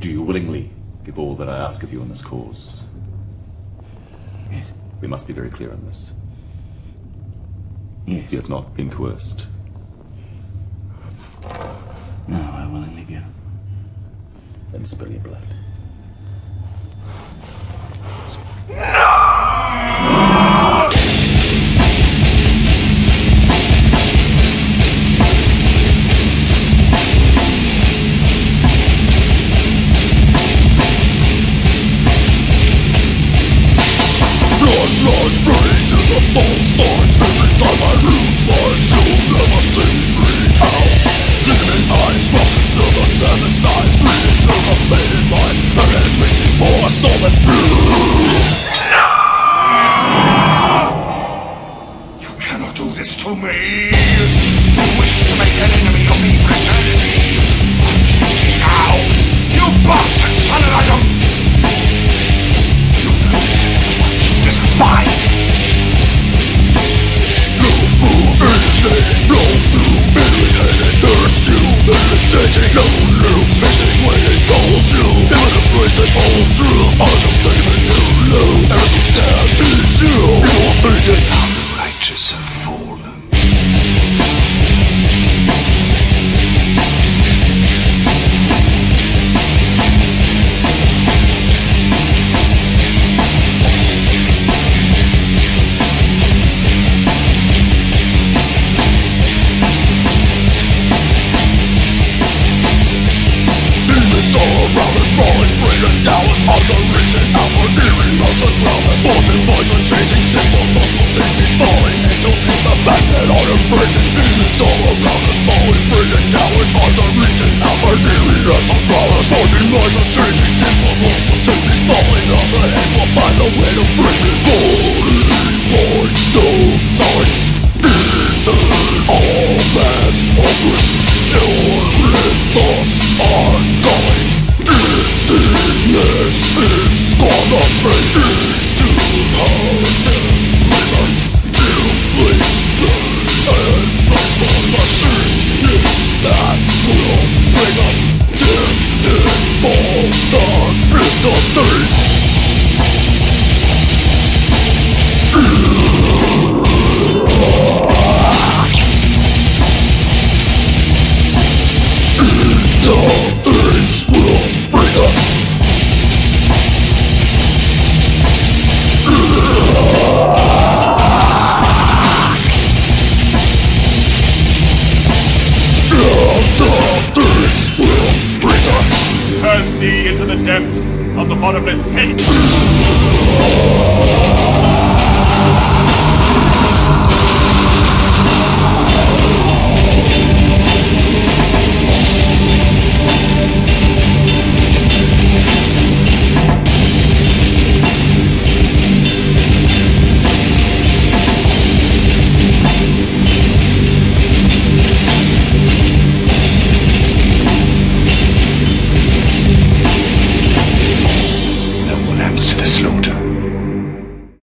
Do you willingly give all that I ask of you in this cause? Yes. We must be very clear on this. Yes. You have not been coerced. No, I willingly give. Then spill your blood. Blood that's blue You cannot do this to me. You wish to make an enemy of me eternity Now, you bastard Meditating clouds Forcing poison, changing Osmoting me falling on the head Will find a way to bring me Falling no dice Eating all man's hopeless Illiterate thoughts are going is gonna bring into into the depths of the bottomless pit.